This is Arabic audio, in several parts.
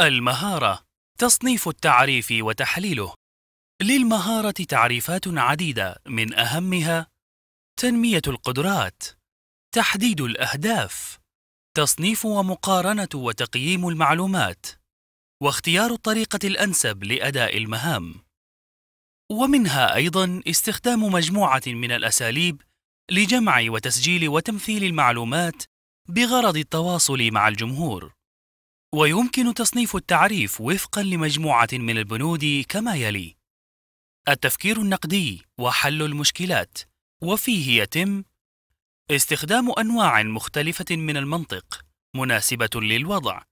المهارة تصنيف التعريف وتحليله. للمهارة تعريفات عديدة من أهمها تنمية القدرات تحديد الأهداف تصنيف ومقارنة وتقييم المعلومات واختيار الطريقة الأنسب لأداء المهام. ومنها أيضا استخدام مجموعة من الأساليب لجمع وتسجيل وتمثيل المعلومات بغرض التواصل مع الجمهور. ويمكن تصنيف التعريف وفقا لمجموعة من البنود كما يلي. التفكير النقدي وحل المشكلات وفيه يتم استخدام أنواع مختلفة من المنطق مناسبة للوضع.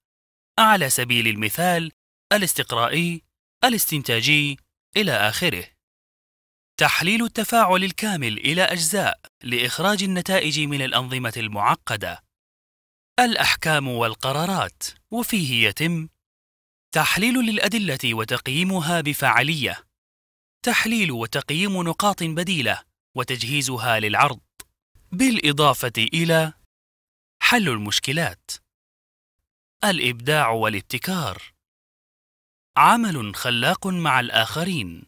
على سبيل المثال الاستقرائي الاستنتاجي إلى آخره. تحليل التفاعل الكامل إلى أجزاء لإخراج النتائج من الأنظمة المعقدة. الأحكام والقرارات وفيه يتم تحليل للأدلة وتقييمها بفاعلية تحليل وتقييم نقاط بديلة وتجهيزها للعرض بالإضافة إلى حل المشكلات الإبداع والابتكار عمل خلاق مع الآخرين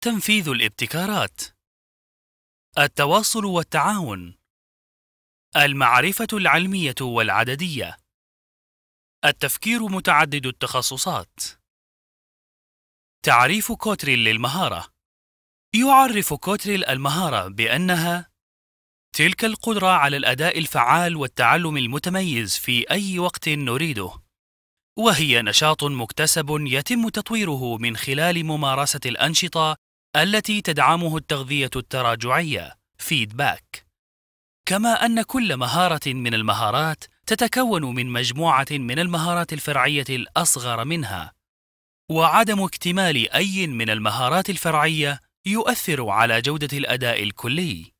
تنفيذ الابتكارات التواصل والتعاون. المعرفة العلمية والعددية. التفكير متعدد التخصصات. تعريف كوتريل للمهارة. يعرف كوتريل المهارة بأنها تلك القدرة على الأداء الفعال والتعلم المتميز في أي وقت نريده. وهي نشاط مكتسب يتم تطويره من خلال ممارسة الأنشطة التي تدعمه التغذية التراجعية. فيدباك كما أن كل مهارة من المهارات تتكون من مجموعة من المهارات الفرعية الأصغر منها. وعدم اكتمال أي من المهارات الفرعية يؤثر على جودة الأداء الكلي.